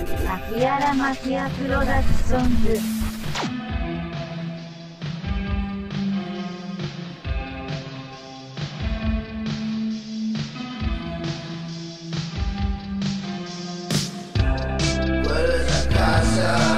秋原マフィアプロダクションズ「」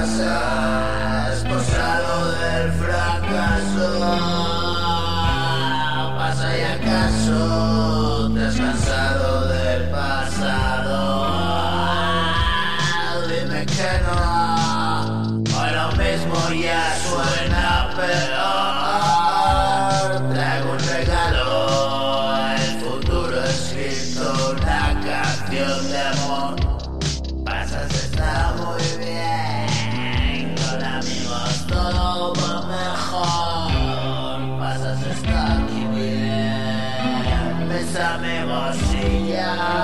fracasas, posado del fracaso. Pasa y acaso te has cansado del pasado. Dime que no, hoy lo mismo ya suena peor. Traigo un regalo, el futuro escrito, una canción de amor. Pasas Yeah.